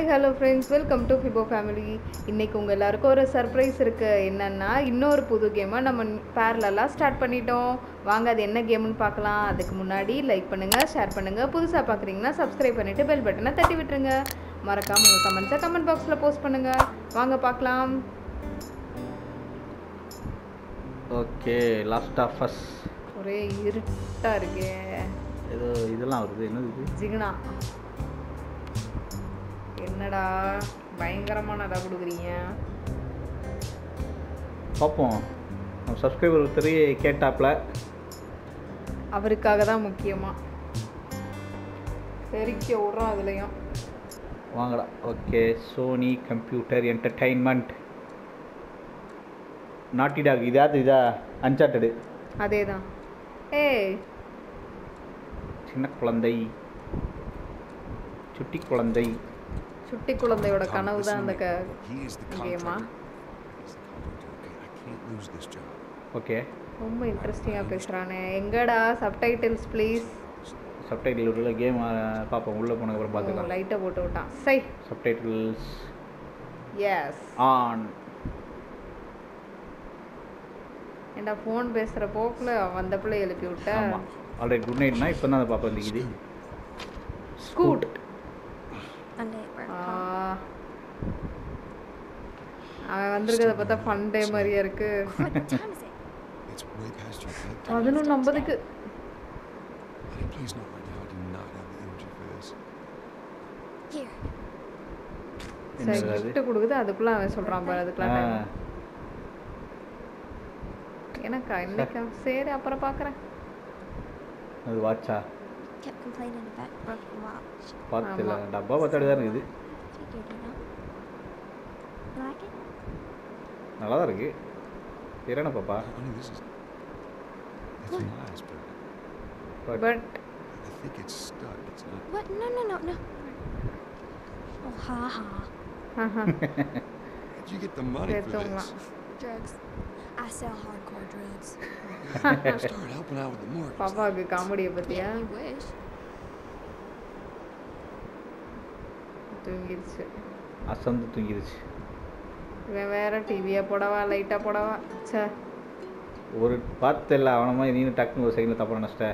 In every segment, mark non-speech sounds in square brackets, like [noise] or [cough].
Hi hello friends welcome to Fibo family இன்னைக்கு உங்கள் எல்லாருக்கும் ஒரு சர்ப்ரைஸ் இருக்குது என்னென்னா இன்னொரு புது கேமை நம்ம பேரலெல்லாம் ஸ்டார்ட் பண்ணிட்டோம். வாங்க அது என்ன கேம்னு பார்க்கலாம். அதுக்கு முன்னாடி லைக் பண்ணுங்கள் ஷேர் பண்ணுங்கள் புதுசாக பார்க்குறீங்கன்னா சப்ஸ்கிரைப் பண்ணிவிட்டு பெல் பட்டனை தட்டி விட்டுருங்க. மறக்காமல் உங்கள் கமெண்ட்ஸை கமெண்ட் பாக்ஸில் போஸ்ட் பண்ணுங்கள் வாங்க பார்க்கலாம். ஓகே லாஸ்ட் ஆஃப் அஸ் ஒரே இருட்டாக இருக்கே. ஏதோ இதெல்லாம் வருது. என்னது ஜிகுனா. என்னடா பயங்கரமான இடம் கொடுக்குறீங்க? பார்ப்போம். நம்ம சப்ஸ்கிரைபர் ஒருத்தர் கேட்டாப்ல அவருக்காக தான் முக்கியமாக தெரிக்க விட்றோம் அதுலேயும். வாங்கடா. Okay Sony Computer Entertainment Naughty Dog இதாவது இதா? அன்சார்டடு அதே தான் ஏய். சின்ன குழந்தை. சுட்டி குழந்தை. சுட்டி குழந்தையோட கனவு தான் அந்த கேமா. ஓகே ரொம்ப இன்ட்ரெஸ்டிங்காக பேசுகிறானே எங்கடா? சப்டைட்டில்ஸ் ப்ளீஸ் சப்டைட்டில் உள்ள கேம் பார்ப்போம் உள்ளே போனதுக்கப்புறம் பார்த்துக்கலாம் லைட்டை போட்டு விட்டான். சை. சப்டைட்டில்ஸ் எஸ் ஆன் ஏண்டா ஃபோன் பேசுகிற போக்கில் வந்த பிள்ளை எழுப்பி விட்ட? ஆமாம் ஆல்ரெடி குட் நைட்னா இப்போ தான் அதை பார்ப்பேன் இது ஸ்கூட் அவன் வந்திருக்கிறத பார்த்தா ஃபன் டே மாதிரியே இருக்கு. பதினொன்று ஐம்பதுக்கு. சரி கொடுக்குது அதுக்குள்ள அவன் சொல்கிறான் பாரு அதுக்குலாம். எனக்கா இன்னைக்கா சரி அப்புறம் பார்க்குறேன் அது வாட்சா Kept complaining about broken watch. பார்த்துல ஆமா. டப்பா பார்த்தாடி தான் இருக்குது Figured, you know. You like it? நல்லா தான் இருக்கு என்ன பாப்பா but but but I think it's stuck. It's not. What? No, no, no, no. Oh, ha ha. Where'd you get the money for கேட்டோம்லாம் this? Drugs. I sell hardcore drugs. Start helping out with the mortgage. பாப்பாவுக்கு காமெடியை பற்றியா Yeah, you wish. தூங்கிடுச்சு அசந்து தூங்கிடுச்சு இவன் வேற டிவியை போடவா லைட்டாக போடவா சே ஒரு பார்த்து இல்லை அவன மாதிரி நீனு டக்குன்னு ஒரு செகண்டில் தப்பு நினச்சிட்ட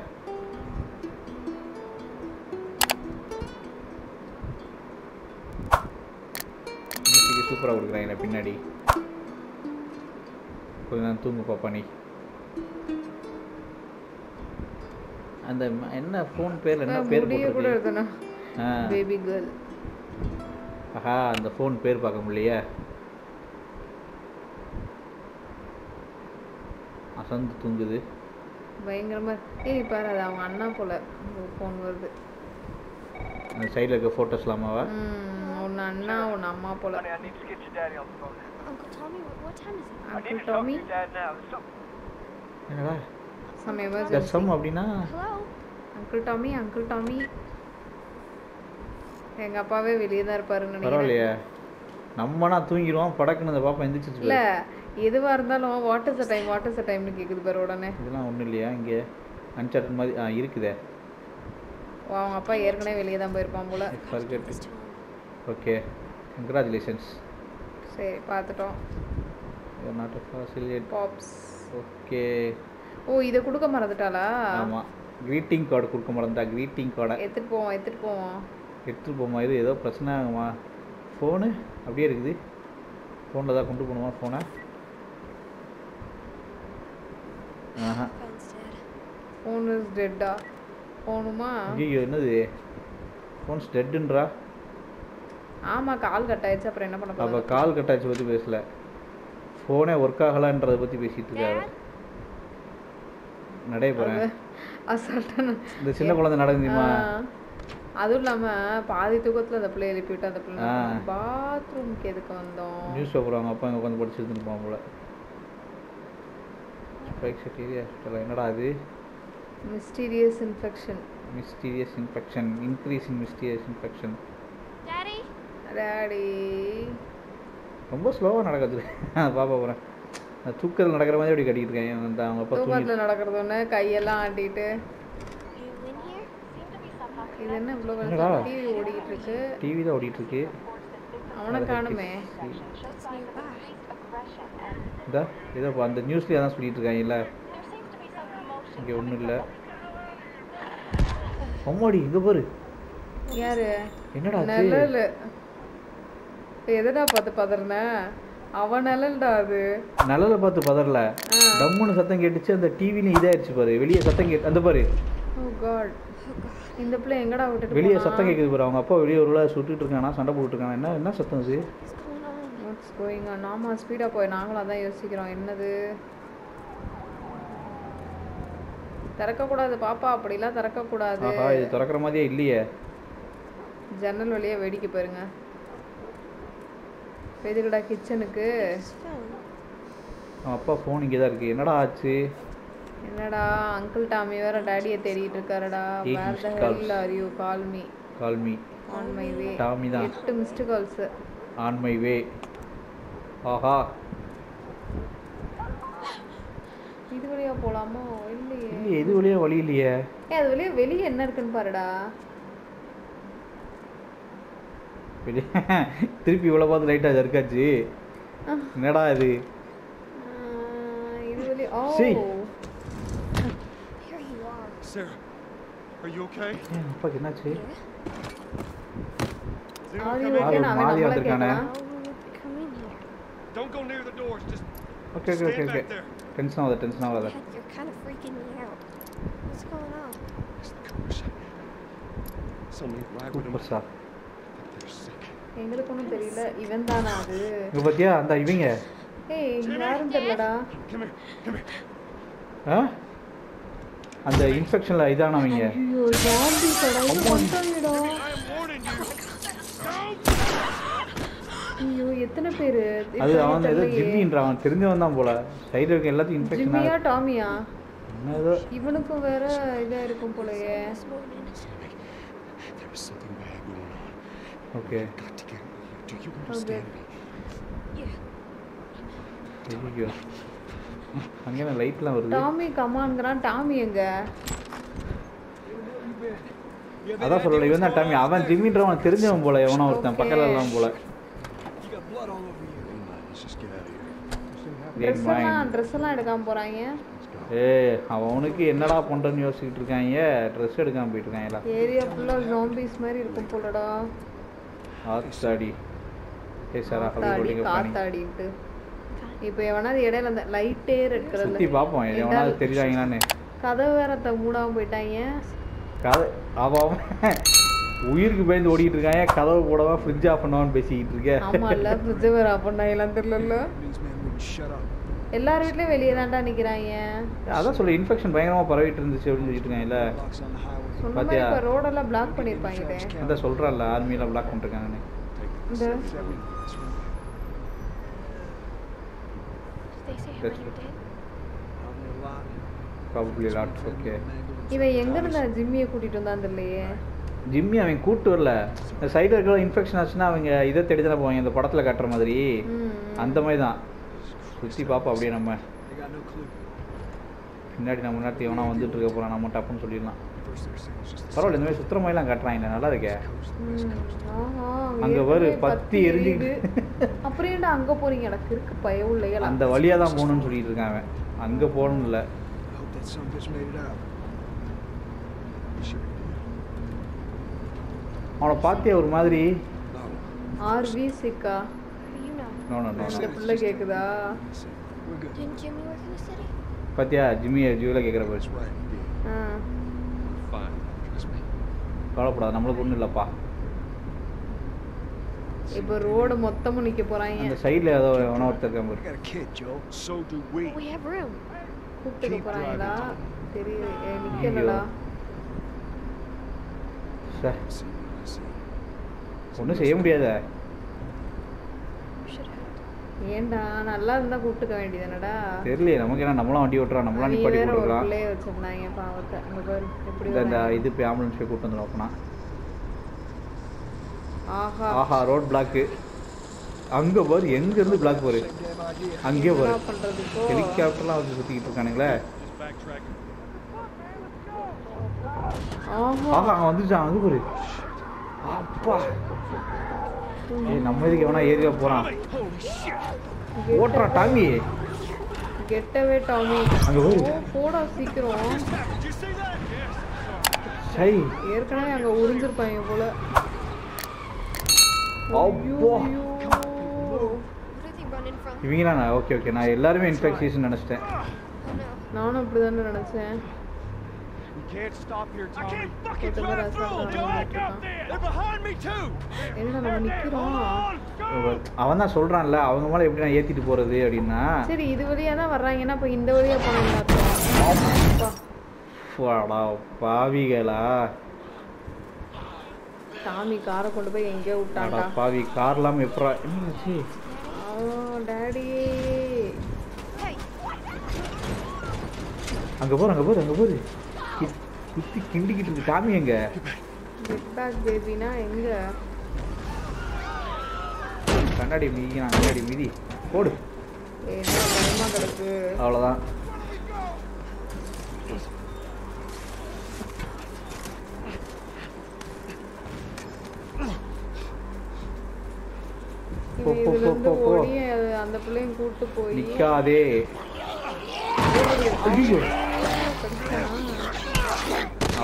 சூப்பராக கொடுக்குறாங்க பின்னாடி கொஞ்ச நேரம் தூங்கு பாப்பா நீ அந்த என்ன ஃபோன் பேர் என்ன பேர் போட்டிருக்கு பேபி கேர்ள் ஆஹா அந்த ஃபோன் பேர் பார்க்க முடியலையே அசந்து தூங்குது. பயங்கரமா ஏய் பாரு அது அவங்க அண்ணா போல ஃபோன் வருது. அந்த சைடில் இருக்க ஃபோட்டோஸ்லாமாவா ம் ஒன்று அண்ணா ஒன்று அம்மா போல. என்னடா? சம் அப்படின்னா? Hello? Uncle Tommy uncle Tommy எங்க அப்பாவே வெளியே தான் இருப்பாருன்னு நினைக்கிறேன். பரவாயில்லையே. நம்மனா தூங்கிடுவோம். படக்குன்னு அந்த பாப்பா எந்திரிச்சிச்சு இல்ல பாரு. எதுவா இருந்தாலும் what is the time what is the டைம்னு கேக்குது பாரு உடனே. இதெல்லாம் ஒன்றும் இல்லையா? இங்கே அன்சார்ட் மாதிரி ஆ இருக்குதே. ஓ, அவங்க அப்பா ஏற்கனவே வெளியே தான் போயிருப்பான் போல. ஓகே கங்க்ராச்சுலேஷன்ஸ் சரி பார்த்துட்டோம். நாட் ஃபாசிலியேட் பாப்ஸ் ஓகே ஓ இதை கொடுக்க மறந்துட்டாளா? ஆமாம் க்ரீட்டிங் கார்டு கொடுக்க மாட்டேன்டா க்ரீட்டிங் கார்டை எடுத்துட்டு போவோம் எடுத்துட்டு போவோம். எடுத்துகிட்டு போமா இது ஏதோ பிரச்சனை ஆகுமா? ஃபோனு அப்படியே இருக்குது. ஃபோனில் தான் கொண்டு போகணுமா ஃபோனை ஃபோன் இஸ் டெட்டா போகணுமா ஐயோ என்னது? ஃபோன்ஸ் டெட்டுன்றா ஆமா கால் கட் ஆயிடுச்சு. அப்புறம் என்ன பண்ண அப்போ கால் கட்டாச்சு பற்றி பேசல. ஃபோனே ஒர்க் ஆகலான்றதை பற்றி பேசிகிட்டு இருக்காரு. நடைய போகிறேன் அசால்ட்டான இந்த சின்ன குழந்தை நடக்குதுமா அதுவும் இல்லாம பாதி தூக்கத்துல அந்த பிள்ளை எழுப்பி விட்டு அந்த பிள்ளை. பாத்ரூம்க்கு எதுக்கு வந்தோம்? நியூஸ் பேப்பர் அவங்க அப்பா இங்கே உட்காந்து படிச்சுட்டு இருப்பான் போல. ஏரியா ஹாஸ்பிட்டல் என்னடா அது? Mysterious infection mysterious infection increase in mysterious infection Daddy? Daddy ரொம்ப ஸ்லோவாக நடக்குது. பாப்பா போகிறேன் தூக்கத்தில் நடக்கிற மாதிரி அப்படி கட்டிக்கிட்டு இருக்கேன். அந்த அவங்க அப்பா தூக்கத்துல நடக்கிறது ஒண்ணு கையெல்லாம் ஆட்டிட்டு? இது என்ன இவ்வளோ? டிவி ஓடிக்கிட்டு இருக்கு? டிவி தான் ஓடிட்டு இருக்கு. அவனை காணுமே. இதா இப்போ அந்த நியூஸ்லேயே தான் சொல்லிட்டு இருக்காங்கல்ல இங்கே ஒன்றும் இல்லை. அம்மாடி இங்கே பாரு. யாரு? என்னடா? நிழல். எதடா பார்த்து பதறின? அவன் நிழல்டா அது. நிழலை பார்த்து பதறல. டம்முன்னு சத்தம் கேட்டுச்சு அந்த டிவிலையும் இதாயிருச்சு பாரு. வெளியே சத்தம் கேட்டு அந்த பாரு. இந்த பிள்ளை எங்கடா விட்டுட்டு வெளியே? சத்தம் கேட்குது பாரு. அவங்க அப்பா வெளியே ஒரு சுட்டுட்டு இருக்கானா சண்டை போட்டுட்டு இருக்கானா? என்ன என்ன சத்தம் இது What's going on? ஆமா ஸ்பீடா போய் நாங்களும் அதான் யோசிக்கிறோம். என்னது? திறக்கக்கூடாது பாப்பா அப்படிலாம் திறக்கக்கூடாது. இது திறக்கிற மாதிரியே இல்லையே. ஜன்னல் வழியா வேடிக்கை பாருங்க. எதுக்குடா கிச்சனுக்கு. அப்பா ஃபோன் இங்கே தான் இருக்குது என்னடா ஆச்சு? என்னடா அங்கிள் டாமி வேற டேடியை தேடிட்டு இருக்காருடா. Where the. Hell are you call me call me on my way Tommy தான். எட்டு missed calls on my way ஆஹா. இது வழியா போலாமோ? இல்லையே. இல்லையே இது வழியா வழி இல்லையே. ஏ அது வழியா வெளியே என்ன இருக்குன்னு பாருடா. வெளியே [laughs] திருப்பி இவ்வளோ பார்த்து லைட்டாக இருக்காச்சு என்னடா இது? இது வழியா ஓ. Sarah, are you okay? ஏன் அப்பாக்கு என்னாச்சு? Okay? ஆளு நான் நம்மள வந்திருக்கானே. கேட்கலாம். How would come in here? Don't go near the doors. Just okay stand okay back there. Tension ஆகாத டென்ஷன் ஆகாத you're kind of freaking me out. What's going on? It's the Coopers. Something right with They're sick. எங்களுக்கு ஒன்றும் தெரியல இவன் தானா அது இங்கே பார்த்தியா அந்த இவங்க ஏய் யாரும் தெரியலடா Come here. Come here. ஆ அந்த இன்ஃபெக்ஷனில் இதானவங்க ஐயோ ஜாம்பி கடை கொண்டாங்கடா I am warning you. ஐயோ எத்தனை பேரு? அது அவன் ஏதோ ஜிம்மின்ற அவன் தெரிஞ்சவன் தான் போல சைடு இருக்க எல்லாத்தையும் இன்ஃபெக்ஷன் ஜிம்மியா டாமியா? இவனுக்கும் வேற இதா இருக்கும் போலயே. ஓகே. ஐயோ அங்கே லைட்லாம் வருது? டாமி கமான்ங்கிறான் டாமி எங்க? அதான் சொல்லல இவன் தான் டாமி. அவன் ஜிம்மின்றவன் தெரிஞ்சவன் போல எவனோ ஒருத்தன் பக்கத்துல எல்லாம் போல. Come on, let's just get out of here. Dress எல்லாம் mind. ட்ரெஸ் எல்லாம் எடுக்காம போறாங்க. ஏய் அவனுக்கு என்னடா பண்றேன்னு யோசிச்சுட்டு இருக்காங்க. ட்ரெஸ் எடுக்காம போயிட்டு இருக்காங்களா ஏரியா ஃபுல்லா ஜாம்பிஸ் மாதிரி இருக்கும் போலடா. ஆத்தாடி ஏய் சார் அப்படி காத்தாடிட்டு இப்போ எவனாவது இடையில அந்த லைட்டே சுத்தி பார்ப்போம். எவனாவது தெரிஞ்சாங்களான்னு. கதவு வேற த மூடாம போயிட்டாங்க. கதை அவன். உயிருக்கு பயந்து ஓடிட்டு இருக்காங்க கதவு போடவா ஃப்ரிட்ஜ் ஆஃப் பண்ணவான்னு பேசிக்கிட்டு இருக்க. ஆமா இல்ல ஃப்ரிட்ஜ் வேற ஆஃப் தெரியல. எல்லார் வீட்லயும் வெளியே தான்டா நிக்கிறாங்க. அதான் சொல்ல இன்ஃபெக்ஷன் பயங்கரமா பரவிட்டு இருந்துச்சு அப்படின்னு சொல்லிட்டு இருக்காங்கல்ல. பாத்தியா? ரோடெல்லாம் பிளாக் பண்ணிருப்பாங்களே அதான் சொல்றல்ல ஆர்மியில பிளாக் பண்ணிருக்காங்கன்னு. இவன் எங்க இருந்தா ஜிம்மியை கூட்டிட்டு வந்தான் தெரியலையே. ஜிம்மி அவன் கூட்டு வரல. இந்த சைடில் இருக்கிற இன்ஃபெக்ஷன் ஆச்சுன்னா அவங்க இதை தேடி தானே போவாங்க இந்த படத்தில் காட்டுற மாதிரி. அந்த மாதிரி தான். சுற்றி பார்ப்போம் அப்படியே நம்ம. பின்னாடி நம்ம முன்னாடி எவனா வந்துட்டு இருக்க போகிறான் நம்ம டப்புன்னு சொல்லிடலாம். பரவாயில்ல இந்த மாதிரி சுற்றுற மாதிரிலாம் காட்டுறாங்க நல்லா இருக்கே. அங்க ஏற்கனவே பத்தி எரிஞ்சுக்கிட்டு. அப்புறம் ஏன்டா அங்க போறீங்க? எனக்கு இருக்கு பயம் இல்லையா அந்த வழியாக தான் போகணும்னு சொல்லிட்டு இருக்கான் அவன். அங்கே போகணும் இல்லை. அவனை பார்த்தியா ஒரு மாதிரி. ஆர்வி சிக்கா பிள்ளை கேக்குதா? பார்த்தியா ஜிம்மி fine. Trust me. கவலைப்படாத நம்மளுக்கு ஒன்றும் இல்லைப்பா இப்ப ரோடு மொத்தமும் நிக்க போறாங்க அந்த சைடில் ஏதோ எவனோ ஒருத்தர் room. கூப்பிட்டு போறாங்களா. தெரியல ஏ, நிக்கலடா sir See what I see. ஒன்றும் செய்ய முடியாத. ஏன்டா நல்லா இருந்தா கூப்பிட்டுக்க வேண்டியதுனடா தெரியலையே நமக்கு என்ன நம்மளாம் வண்டி ஓட்டுறோம் நம்மளாம் நிப்பாட்டி வச்சிருந்தாங்க பாவத்தை. அங்க பாரு எப்படி இந்த. இது போய் ஆம்புலன்ஸ் போய் கூட்டு வந்துடும் அப்பனா. ஆஹா. ஆஹா ரோட் பிளாக்கு அங்கே பாரு எங்கேருந்து பிளாக் பாரு? என்ன பாரு. ஹெலிகாப்டர்லாம் வந்து சுற்றிக்கிட்டு இருக்கானுங்களே. ஆஹா. அங்கே வந்துச்சான் அது பாரு. அப்பா. ஏய் நம்ம இதுக்கு எவனா ஏரியா போறான்? ஓட்டுறா டாமி. Get away Tommy. அங்க போய். போடா சீக்கிரம். சை. ஏற்கனவே அங்க உறிஞ்சிருப்பாங்க போல. அப்பா. ஐயோ. What are they running from? இவங்களா நான் ஓகே ஓகே. நான் எல்லாருமே இன்ஃபெக்ஷன் நினச்சிட்டேன். Oh no. நானும் அப்படிதானே நினைச்சேன். We can't stop here, Tommy. I can't fucking throw a circle back out there. They're behind me too. என்னடா நம்ம நிக்கிறோம் அவன் தான் சொல்கிறான்ல அவங்க மேலே எப்படி நான் ஏற்றிட்டு போகிறது அப்படின்னா? சரி இது வழியா தான் வர்றாங்கன்னா அப்ப இந்த வழியா போனா வாடா பாவிகளா. சாமி காரை கொண்டு போய் எங்கேயோ வாடா விட்டான்டா பாவி கார் இல்லாமல் எப்படா? என்னாச்சு? டாடி. அங்கே போகிற அங்கே போகிற அங்கே போகுது குத்தி கிண்டிக்கிட்டு இருக்கு. டாமி எங்க? கெட் பேக் பேபினா எங்க? கண்ணாடி மிதி நான் கண்ணாடி மிதி. போடு. பயமா கிடக்கு. அவ்வளோதான் அந்த பிள்ளையும் கூட்டு போய். நிற்காதே ஐயோ.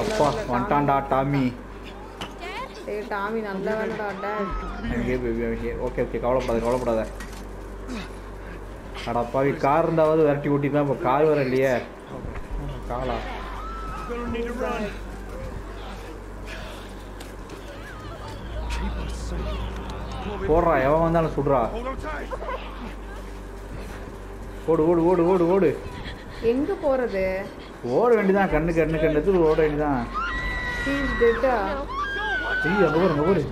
அப்பா வந்துட்டான்டா டாமி. டேய் டாமி நல்ல வேலைடா டேட் அங்கே ஓகே ஓகே கவலைப்படாத கவலைப்படாத. அடா பாவி கார் இருந்தாவது விரட்டி ஓட்டிப்பேன் இப்போ கார் வர இல்லையே. காலா. போடுறா எவன் வந்தாலும் சுடுறா. ஓடு ஓடு ஓடு ஓடு ஓடு. எங்க போறது? ஓட வேண்டியதான் கண்ணு கண்ணு கண்ணு ஓட டெட்டா ஐயோ அங்கே போரு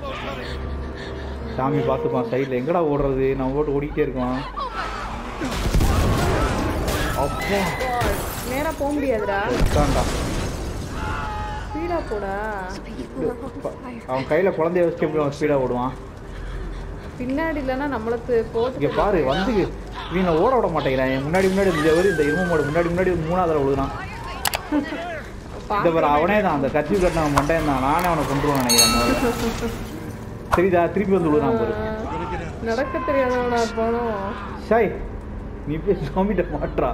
சாமி பார்த்துப்பான் சைடில் எங்கடா ஓடுறது? நம்ம ஓட்டு ஓடிக்கிட்டே இருக்கோம் அப்பா. நேரா போக முடியாதுடா. உட்காண்டா ஸ்பீடா போடா. அவன் கையில் குழந்தைய வச்சுட்டு எப்படி அவன் ஸ்பீடாக ஓடுவான்? பின்னாடி இல்லைன்னா நம்மளுக்கு போட்டு இங்கே பாரு வந்து இவனை ஓட விட மாட்டேங்கிறான் முன்னாடி முன்னாடி இந்த இந்த இரும்பு மாடு முன்னாடி முன்னாடி ஒரு மூணாவது விழுகிறான். இந்த பாரு அவனே தான் அந்த கட்சி கட்டின மண்டையன் தான் நானே அவனை கொண்டுருவான் நினைக்கிறேன். சரிதா திருப்பி வந்து விழுகிறான் பாரு. நடக்க தெரியாதவனா இருப்பானோ? சாய் நீ போய் சுவாமிகிட்ட மாட்டுறா.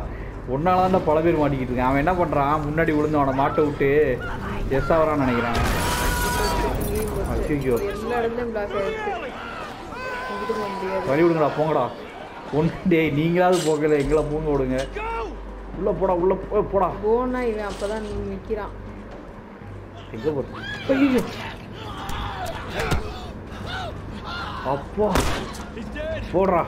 ஒன்னால தான் பல பேர் மாட்டிக்கிட்டு இருக்கான். அவன் என்ன பண்ணுறான் முன்னாடி விழுந்து அவனை மாட்ட விட்டு எஸ் ஆகிறான்னு நினைக்கிறான். வழி விடுங்கடா போங்கடா. ஒன்று டேய் நீங்களாவது போகல. எங்களை போங்க விடுங்க உள்ள போடா உள்ள போ போடா. போனா இவன் அப்பதான் நிக்கிறான். எங்க போறது ஐயோ. அப்பா. போடுறா.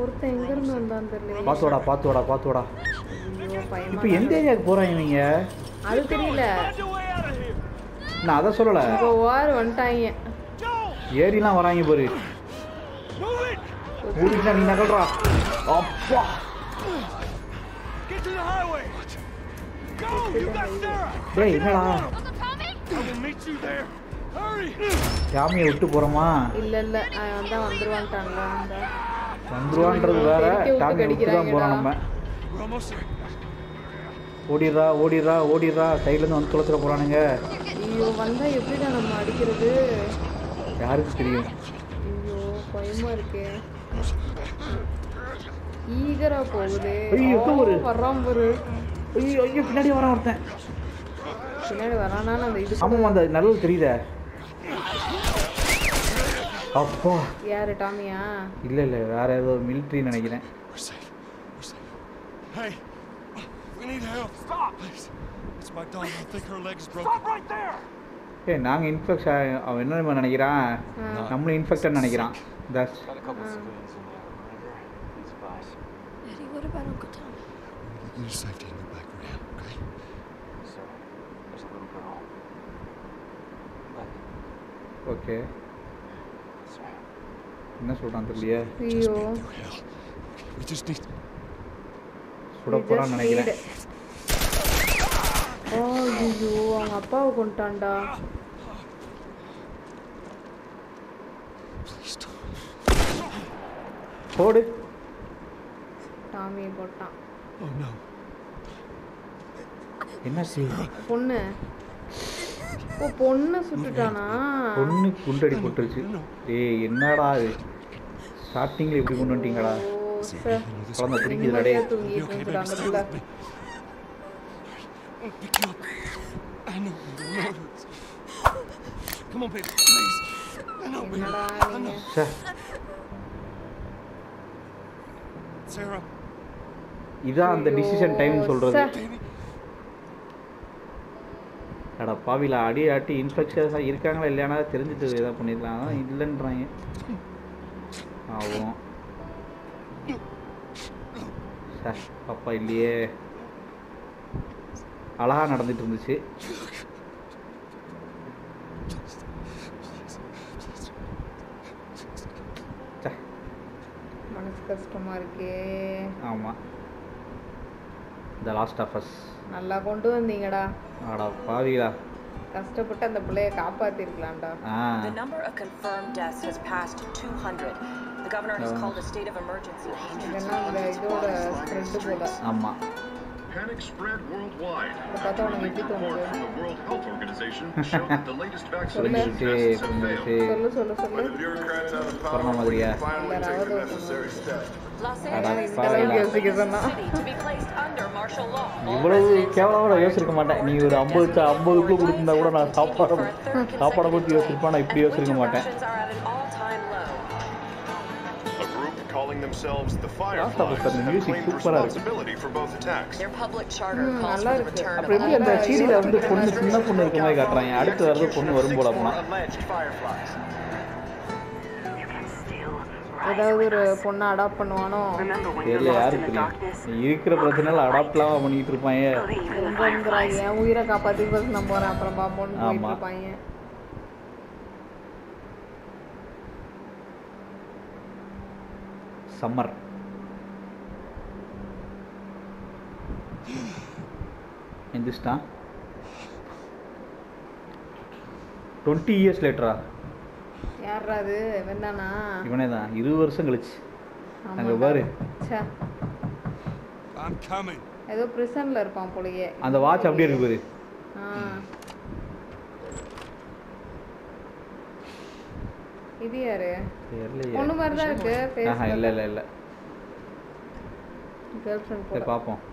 ஒருத்தன் எங்க இருந்து வந்தான்னு தெரியல பாத்துவாடா ஐயோ பயமா இப்போ எந்த ஏரியாவுக்கு போறாங்க இவங்க அது தெரியல. நான் அதை சொல்லலை. இப்போ வார் வந்துட்டாங்க. ஏரிலாம் வராங்க பாரு. நீ நகல்றா. அப்பா. To the highway. Go. You got Sarah. டேய் என்னடா? I will meet you there. Hurry. சாமியை விட்டு போறோமா? இல்ல இல்ல. அவன் வந்தா வந்துருவான்ட்டான்ல அந்த. வந்துருவான்றது வேற. தெறிக்க விட்டு தான் போறோம் நம்ம. ஓடிடுறா ஓடிடுறா ஓடிடுறா. சைட்லேருந்து வந்து துளத்துற போறானுங்க. ஐயோ வந்தா எப்படிடா நம்ம அடிக்கிறது? யாருக்கு தெரியும்? ஐயோ பயமா இருக்கே. ஈகரா போகுது ஐயோ, ஒரு- வர்றான் பாரு ஐயோ ஐயோ பின்னாடி வரான் ஒருத்தன் பின்னாடி வரானான்னு அந்த இது ஆமாம் அந்த நல்லது தெரியுதே அப்பா யாரு டாமியா இல்லை இல்லை வேற ஏதோ மிலிட்ரின்னு நினைக்கிறேன். Hey. We need help. Stop. Please. It's my daughter. I think her leg is broken. Stop right there. ஏ நாங்கள் இன்ஃபெக்ட் அவன் என்ன நினைக்கிறான் நம்மளும் இன்ஃபெக்டட் நினைக்கிறான் that's Got a couple civilians in there. Remember? Need supplies. Eddie, what about Uncle Tom? Get to safety and go back for him, okay? So, there's a little girl. But, okay sorry. என்ன சொல்கிறான் தெரியலையே ஐயோ Hell. We just need. சுட போகிறான்னு நினைக்கிறேன் ஓ ஐயோ அவங்க அப்பாவை கொண்டுட்டான்டா Please don't. போடு டாமியை போட்டான். Oh no. என்ன செய்ய பொண்ணு. ஓ பொண்ணு சுட்டுட்டானா? பொண்ணு குண்டடி போட்டுருச்சு. ஏய் என்னடா இது? ஸ்டார்டிங்கில் இப்படி கொண்டு சார் குழந்தை பிடிக்குதுடா டே நிம்மதியா தூங்கிட்டு இருக்கிறாங்க பிள்ளை I'll pick you up. I know you know this. Come on, baby, please. I know, baby. என்னடா நீங்க? சே Sarah, இதான் அந்த டிசிஷன் டைம் சொல்கிறது சார். baby. அட பாவில அடி ஆட்டி இன்ஃபெக்ஷன்ஸாக இருக்காங்களா இல்லையானா தெரிஞ்சுட்டு எதாவது பண்ணிடலாம் இல்லைன்றாங்க. ஆகும் சே அப்பா இல்லையே. அழகா நடந்துட்டு இருந்துச்சு. ச்சே, மனசு கஷ்டமா இருக்கே. ஆமா. த லாஸ்ட் ஆஃப் அஸ் நல்லா கொண்டு வந்தீங்கடா ஆடா பாவிலா கஷ்டப்பட்டு அந்த பிள்ளைய காப்பாத்திருக்கலாம்டா The number of confirmed deaths has passed 200. The governor has Oh. called a state of emergency. இதெல்லாம் இந்த இதோட ஸ்ப்ரெட்டு போல ஆமா Panic spread worldwide. பார்த்தா உனக்கு எப்படி Report from the World Health Organization showed that the latest vaccination tests have failed. சொல்லு சொல்லு சொல்லு bureaucrats out of power, finally take the necessary steps. Los அட Angeles is பாவிலா. the யோசிக்க சொன்னா. city to be placed under martial law. All இவ்வளவு கேவலமாக are யோசிச்சிருக்க மாட்டேன் நீ ஒரு ஐம்பது ஐம்பது ரூபா கொடுத்துருந்தா கூட நான் சாப்பாடு சாப்பாடை பற்றி யோசிச்சிருப்பேன் நான் இப்படி யோசிச்சிருக்க மாட்டேன் calling themselves the Fireflies have claimed responsibility for both attacks. Their public charter calls for the return of all அடுத்து வர்றது பொண்ணு வரும் போல போனா alleged Fireflies. ஏதாவது ஒரு பொண்ணை அடாப்ட் பண்ணுவானோ? தெரியல யாருக்கு தெரியும் இருக்கிற பிரச்சனைல அடாப்ட்லாம் பண்ணிட்டு இருப்பாங்க என் உயிரை காப்பாத்தி ஃபர்ஸ்ட் நான் போறேன் அப்புறம் பாப்போம்னு ஆமா. இருப்பாங்க சம்மர் எந்திரிச்சிட்டான். டுவெண்ட்டி இயர்ஸ் லேட்டரா யாரா அது? வெந்தானா இவனே தான் இருபது வருஷம் கழிச்சு. அங்க. பாரு. ச்சே, I'm coming. ஏதோ பிரிசன்ல இருப்பான் போலயே. அந்த வாட்ச் அப்படியே இருக்கு பாரு. இது யாரு? பொண்ணு மாதிரி தான் இருக்கு. ஆஹா இல்லை இல்லை இல்லை. Girlfriend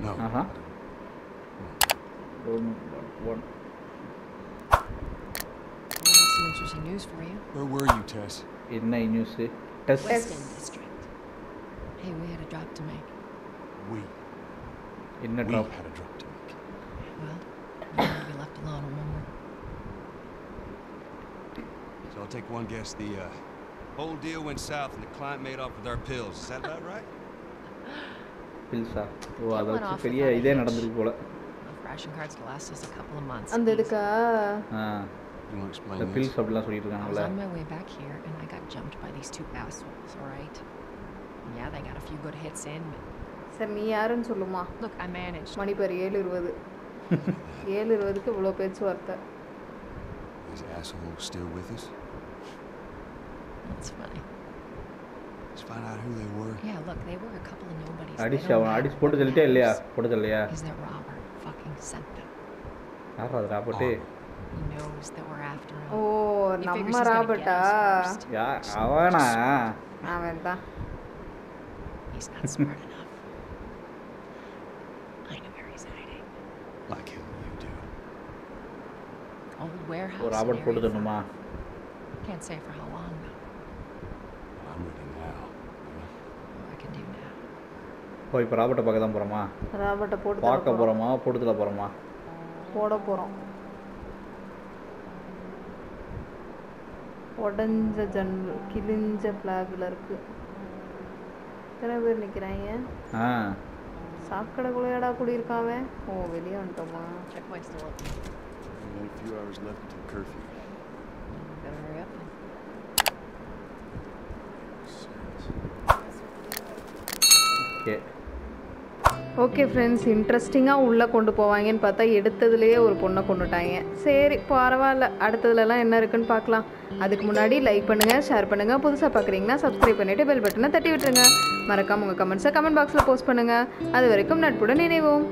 No. Aha. One one interesting news for you. Where were you, Tess? என்ன news test West End District. Hey, we had a drop to make. We. என்ன We drop had a drop to make. Well, we had to be left alone, remember? So I'll take one guess. The uh, whole deal went south and the client made off with our pills. Is that about right? [gasps] Bhilsa ஓ அதை went வச்சு off பெரிய without a இதே hitch. நடந்திருக்கு போல Enough ration cards to last us a couple of months. அந்த easy. இதுக்கா ஆ You want to explain இந்த this? Bills அப்படிலாம் சொல்லிட்டு I was இருக்காங்கல்ல on my way back here and I got jumped by these two assholes, alright? Yeah, they got a few good hits in, but சரி நீ யாருன்னு சொல்லுமா look, I managed. மணி பேர் ஏழு இருபது [laughs] ஏழு இருபதுக்கு இவ்வளோ பேச்சுவார்த்தை These assholes still with us? That's funny. Let's find out who they were. Yeah, look, they were a couple of nobodies. அடிச்சு They don't அவன் have அடிச்சு போட்டு சொல்லிட்டே இல்லையா போட்டு சொல்லையா Is that Robert fucking sent them? யாரா அது Robert He knows that we're after him. ஓ நம்ம ராபர்ட்டா அவனா அவன் தான் He's not smart enough. I know where he's hiding. Like hell you do. Old warehouse. ஒரு in ராபர்ட் போட்டு Area தரணுமா five. Can't say for how long though. I'm ready now. What I can do now. ஓ இப்போ ராபர்ட்டை பார்க்க தான் போகிறோமா ராபர்ட்டை போட்டு தர பார்க்க போறோம். போகிறோமா போட்டுதல போகிறோமா போட போகிறோம் உடஞ்ச ஜன்னல் கிழிஞ்ச ஃப்ளாகில் இருக்கு. எத்தனை பேர் நிற்கிறாங்க ஆ. சாக்கடை குளையாடா குடியிருக்காவே? ஓ வெளியே வந்துட்டோமா? Open. Only a few hours left until curfew. Better hurry up then. Okay okay friends இன்ட்ரெஸ்டிங்காக உள்ளே கொண்டு போவாங்கன்னு பார்த்தா எடுத்ததுலேயே ஒரு பொண்ணை கொண்டுட்டாங்க. சரி பரவாயில்ல. அடுத்ததுலலாம் என்ன இருக்குன்னு பார்க்கலாம். அதுக்கு முன்னாடி லைக் பண்ணுங்கள் ஷேர் பண்ணுங்கள் புதுசாக பார்க்குறீங்கன்னா சப்ஸ்கிரைப் பண்ணிவிட்டு பெல் பட்டனை தட்டி விட்டுருங்க. மறக்காம உங்கள் கமெண்ட்ஸை கமெண்ட் பாக்ஸில் போஸ்ட் பண்ணுங்கள் அது வரைக்கும் நட்புடன் நினைவோம்